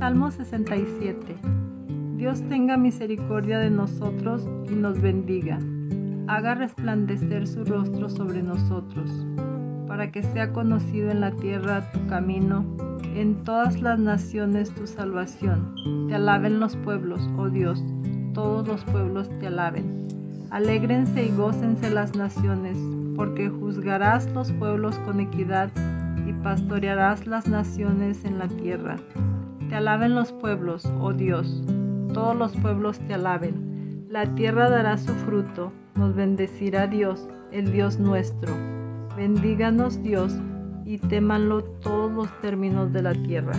Salmo 67. Dios tenga misericordia de nosotros y nos bendiga. Haga resplandecer su rostro sobre nosotros, para que sea conocido en la tierra tu camino, en todas las naciones tu salvación. Te alaben los pueblos, oh Dios, todos los pueblos te alaben. Alégrense y gócense las naciones, porque juzgarás los pueblos con equidad y pastorearás las naciones en la tierra. Te alaben los pueblos, oh Dios, todos los pueblos te alaben. La tierra dará su fruto, nos bendecirá Dios, el Dios nuestro. Bendíganos Dios y témanlo todos los términos de la tierra.